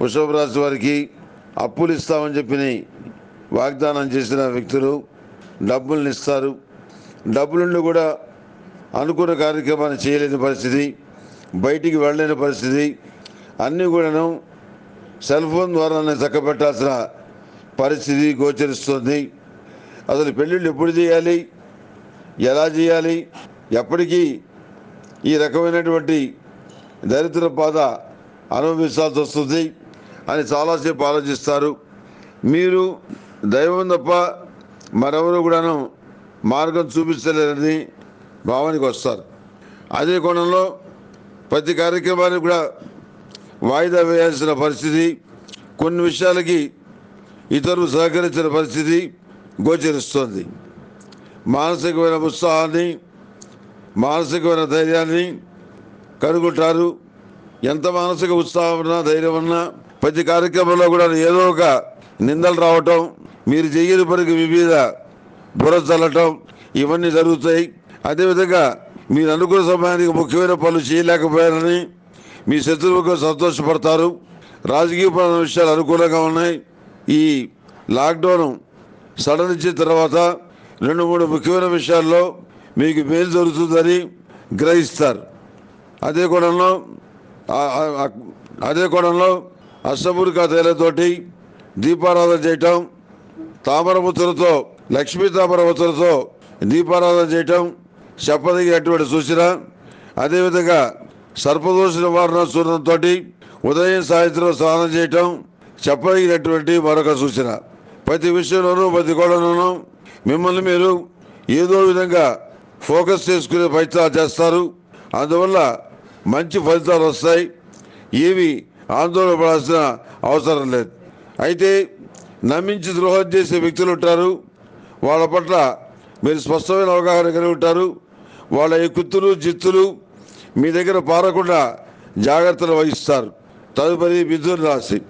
వృషభ రాశి వారికి అప్పులు ఇస్తామని చెప్పి వాగ్దానం చేసిన వ్యక్తులు డబ్బులను ఇస్తారు. డబ్బులను కూడా అనుకున్న కార్యక్రమాన్ని చేయలేని పరిస్థితి బయటికి వెళ్ళలేని పరిస్థితి అన్నీ కూడాను సెల్ ఫోన్ ద్వారానే చక్కబెట్టాల్సిన పరిస్థితి గోచరిస్తుంది. అసలు పెళ్ళిళ్ళు ఎప్పుడు చేయాలి ఎలా చేయాలి ఎప్పటికీ ఈ రకమైనటువంటి దరిద్ర బాధ అనుభవించాల్సి వస్తుంది. అని చాలాసేపు ఆలోచిస్తారు. మీరు దైవం తప్ప మరెవరు కూడాను మార్గం చూపించలేదని భావానికి వస్తారు. అదే కోణంలో ప్రతి కార్యక్రమానికి కూడా వాయిదా వేయాల్సిన పరిస్థితి కొన్ని విషయాలకి ఇతరులు సహకరించిన పరిస్థితి గోచరిస్తోంది. మానసికమైన ఉత్సాహాన్ని మానసికమైన ధైర్యాన్ని కనుగొంటారు. ఎంత మానసిక ఉత్సాహం ఉన్నా ధైర్యం ఉన్నా ప్రతి కార్యక్రమంలో కూడా ఏదో ఒక నిందలు రావటం మీరు చేయని పనికి వివిధ మీద చల్లటం ఇవన్నీ జరుగుతాయి. అదేవిధంగా మీరు అనుకున్న సమయానికి ముఖ్యమైన పనులు చేయలేకపోయారని మీ శత్రువుకు సంతోషపడతారు. రాజకీయపరమైన విషయాలు అనుకూలంగా ఉన్నాయి. ఈ లాక్డౌన్ సడన్ ఇచ్చిన తర్వాత రెండు మూడు ముఖ్యమైన విషయాల్లో మీకు మేలు జరుగుతుందని గ్రహిస్తారు. అదే కోణంలో అదే కోణంలో అష్టమూలికా తైలతోటి దీపారాధన చేయటం తామరముతులతో లక్ష్మీ తామరముతులతో దీపారాధన చేయటం చెప్పదగినటువంటి సూచన. అదేవిధంగా సర్పదోష నివారణ సూర్యంతో ఉదయం సాయంత్రం స్నానం చేయటం చెప్పదగినటువంటి మరొక సూచన. ప్రతి విషయంలోనూ ప్రతి కోణంలోనూ మిమ్మల్ని మీరు ఏదో విధంగా ఫోకస్ చేసుకునే ప్రయత్నాలు చేస్తారు. అందువల్ల మంచి ఫలితాలు వస్తాయి. ఏవి ఆందోళన పడాల్సిన అవసరం లేదు. అయితే నమ్మించి ద్రోహం చేసే వ్యక్తులు ఉంటారు. వాళ్ళ పట్ల మీరు స్పష్టమైన అవగాహన కలిగి ఉంటారు. వాళ్ళ ఎక్కుతులు జిత్తులు మీ దగ్గర పారకుండా జాగ్రత్తలు వహిస్తారు. తదుపరి మిథున రాశి.